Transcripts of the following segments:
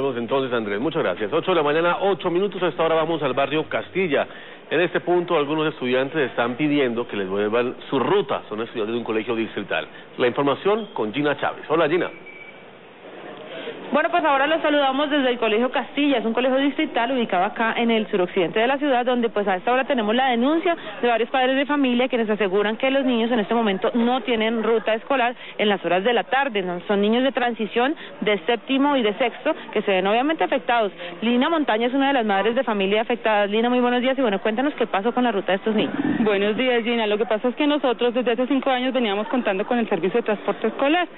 Entonces, Andrés, muchas gracias. 8 de la mañana, 8 minutos. A esta hora vamos al barrio Castilla. En este punto, algunos estudiantes están pidiendo que les vuelvan su ruta. Son estudiantes de un colegio distrital. La información con Gina Chávez. Hola, Gina. Bueno, pues ahora los saludamos desde el Colegio Castilla, es un colegio distrital ubicado acá en el suroccidente de la ciudad, donde pues a esta hora tenemos la denuncia de varios padres de familia quienes aseguran que los niños en este momento no tienen ruta escolar en las horas de la tarde, son niños de transición de séptimo y de sexto que se ven obviamente afectados. Lina Montaña es una de las madres de familia afectadas. Lina, muy buenos días y bueno, cuéntanos qué pasó con la ruta de estos niños. Buenos días, Gina. Lo que pasa es que nosotros desde hace cinco años veníamos contando con el servicio de transporte escolar.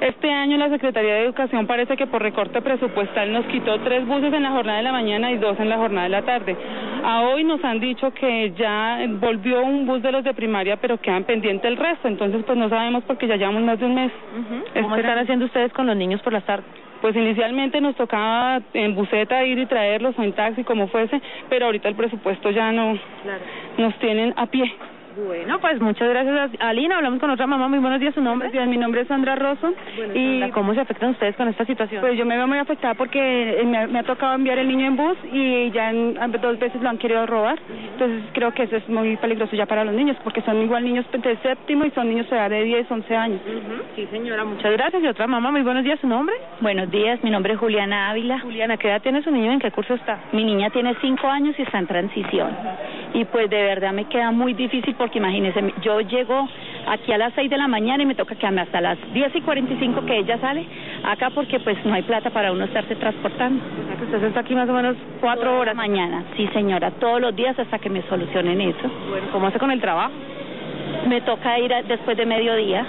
Este año la Secretaría de Educación parece que por recorte presupuestal nos quitó tres buses en la jornada de la mañana y dos en la jornada de la tarde. A hoy nos han dicho que ya volvió un bus de los de primaria, pero quedan pendiente el resto. Entonces, pues no sabemos porque ya llevamos más de un mes. ¿Cómo están haciendo ustedes con los niños por las tardes? Pues inicialmente nos tocaba en buseta ir y traerlos o en taxi, como fuese, pero ahorita el presupuesto ya no nos tienen a pie. Bueno, pues muchas gracias Alina. Hablamos con otra mamá. Muy buenos días, ¿su nombre? mi nombre es Sandra Rosso. y ¿Cómo se afectan ustedes con esta situación? Pues yo me veo muy afectada porque me, ha tocado enviar el niño en bus y ya dos veces lo han querido robar. Entonces creo que eso es muy peligroso ya para los niños porque son igual niños de séptimo y son niños de edad de 10, 11 años. Sí, señora, muchas gracias. Y otra mamá, muy buenos días, ¿su nombre? Buenos días, mi nombre es Juliana Ávila. Juliana, ¿qué edad tiene su niño en qué curso está? Mi niña tiene 5 años y está en transición. Y pues de verdad me queda muy difícil porque imagínese, yo llego aquí a las 6 de la mañana y me toca quedarme hasta las 10 y 45 que ella sale acá porque pues no hay plata para uno estarse transportando. usted está aquí más o menos cuatro horas. Mañana, sí señora, todos los días hasta que me solucionen eso. Bueno, ¿cómo hace con el trabajo? Me toca ir después de mediodía.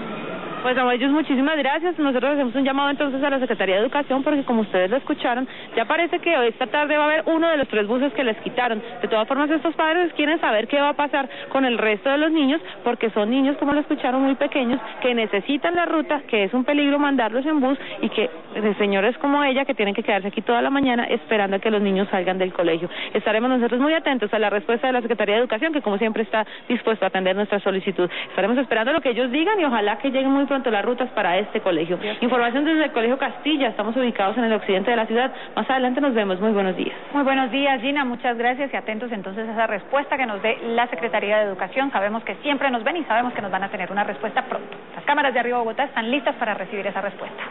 Pues a ellos muchísimas gracias. Nosotros hacemos un llamado entonces a la Secretaría de Educación porque como ustedes lo escucharon, ya parece que esta tarde va a haber uno de los tres buses que les quitaron. De todas formas, estos padres quieren saber qué va a pasar con el resto de los niños porque son niños, como lo escucharon, muy pequeños que necesitan la ruta, que es un peligro mandarlos en bus y que de señores como ella que tienen que quedarse aquí toda la mañana esperando a que los niños salgan del colegio. Estaremos nosotros muy atentos a la respuesta de la Secretaría de Educación que como siempre está dispuesto a atender nuestra solicitud. Estaremos esperando lo que ellos digan y ojalá que lleguen muy pronto las rutas para este colegio. Información desde el Colegio Castilla, estamos ubicados en el occidente de la ciudad. Más adelante nos vemos. Muy buenos días. Muy buenos días, Gina. Muchas gracias y atentos entonces a esa respuesta que nos dé la Secretaría de Educación. Sabemos que siempre nos ven y sabemos que nos van a tener una respuesta pronto. Las cámaras de arriba Bogotá están listas para recibir esa respuesta.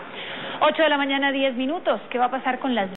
8 de la mañana, 10 minutos. ¿Qué va a pasar con las